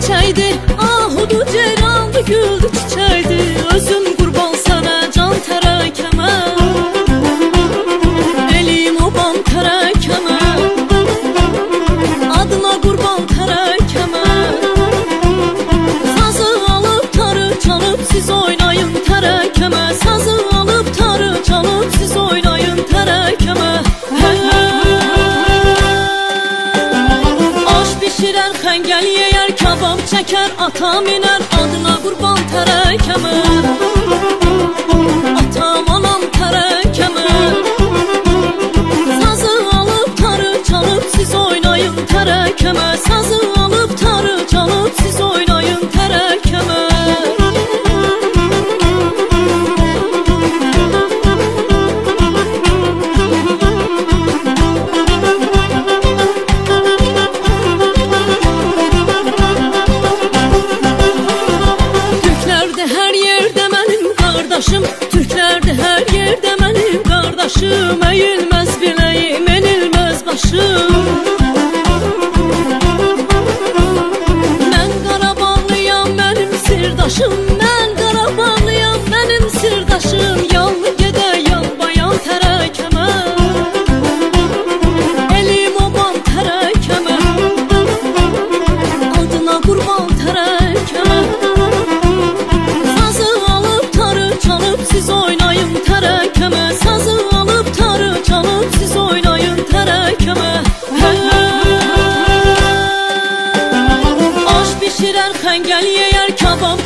çiçeydi Ahudu ceylandı güldü çiçeydi ah Özüm kurban sana can terakeme Elim obam terakeme Adına kurban terakeme Sazı alıp tarı çalıp siz oynayın terakeme Sazı Kabab çəkər atam iner her yerde benim kardeşim. Türklerde her yerde benim kardeşim. Eğilmez bileğim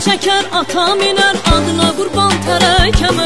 şəkər atam inər Adına qurban tərəkəmə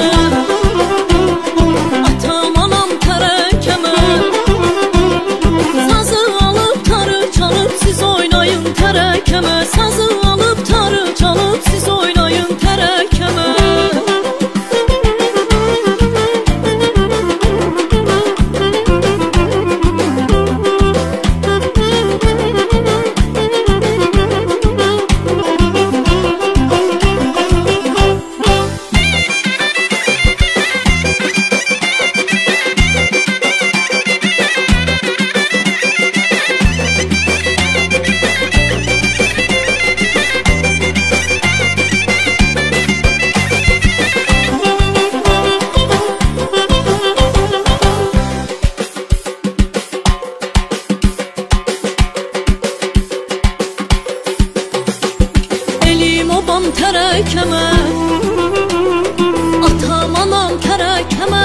Obam tərəkəmə Atam anam tərəkəmə